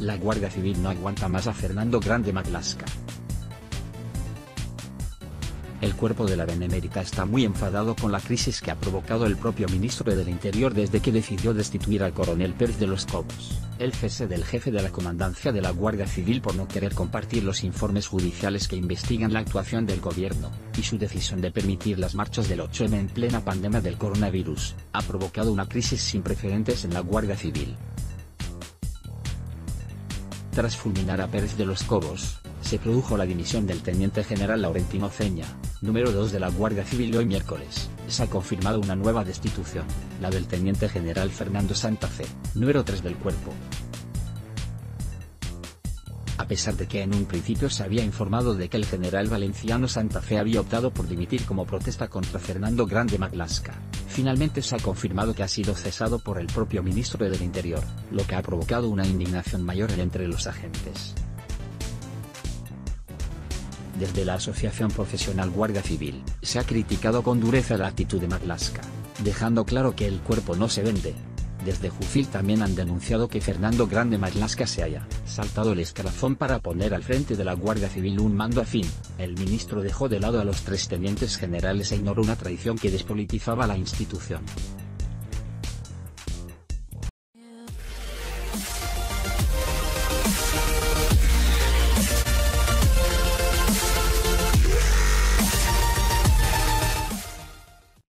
La Guardia Civil no aguanta más a Fernando Grande Maglasca. El cuerpo de la Benemérita está muy enfadado con la crisis que ha provocado el propio ministro del Interior desde que decidió destituir al coronel Pérez de los Cobos, el cese del jefe de la comandancia de la Guardia Civil por no querer compartir los informes judiciales que investigan la actuación del gobierno, y su decisión de permitir las marchas del 8M en plena pandemia del coronavirus, ha provocado una crisis sin precedentes en la Guardia Civil. Tras fulminar a Pérez de los Cobos, se produjo la dimisión del teniente general Laurentino Ceña, número 2 de la Guardia Civil hoy miércoles, se ha confirmado una nueva destitución, la del teniente general Fernando Santa Fe, número 3 del cuerpo. A pesar de que en un principio se había informado de que el general valenciano Santa Fe había optado por dimitir como protesta contra Fernando Grande Maglasca, finalmente se ha confirmado que ha sido cesado por el propio ministro del Interior, lo que ha provocado una indignación mayor entre los agentes. Desde la Asociación Profesional Guardia Civil, se ha criticado con dureza la actitud de Maglasca, dejando claro que el cuerpo no se vende. Desde Jufil también han denunciado que Fernando Grande Maglasca se haya saltado el escalafón para poner al frente de la Guardia Civil un mando afín. El ministro dejó de lado a los tres tenientes generales e ignoró una tradición que despolitizaba la institución.